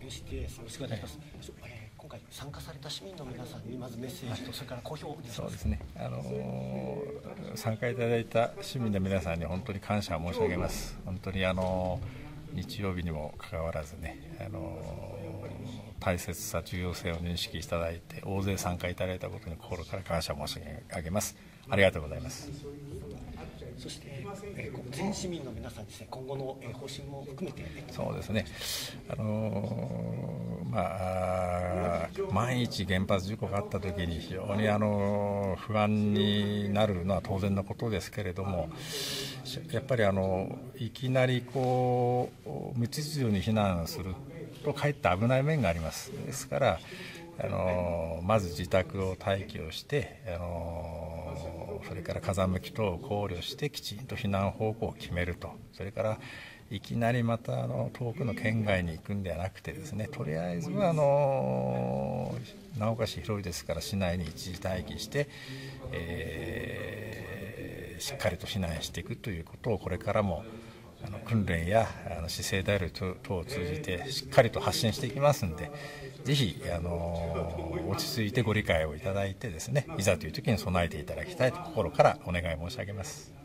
NCTS よろしくお願いします、えー、今回参加された市民の皆さんにまずメッセージとそれから好評そうですね、あのー、参加いただいた市民の皆さんに本当に感謝申し上げます。本当にあの日曜日にもかかわらずね、あの大切さ重要性を認識いただいて大勢参加いただいたことに心から感謝申し上げます。ありがとうございます。そして、えー、全市民の皆さんですね、今後の、えー、方針も含めて、ね、そうですね、あのー、まあ、万一原発事故があったときに、非常に、あのー、不安になるのは当然のことですけれども、やっぱり、あのいきなりこう無秩序に避難すると、かえって危ない面があります。ですからあのまず自宅を待機をして、あのそれから風向き等を考慮してきちんと避難方向を決めるとそれからいきなりまたあの遠くの県外に行くんではなくてですねとりあえずはあの直岡市広いですから市内に一時待機して、えー、しっかりと避難していくということをこれからもあの訓練やあの姿勢である等を通じてしっかりと発信していきますんでぜひあの落ち着いてご理解をいただいてですねいざという時に備えていただきたいと心からお願い申し上げます。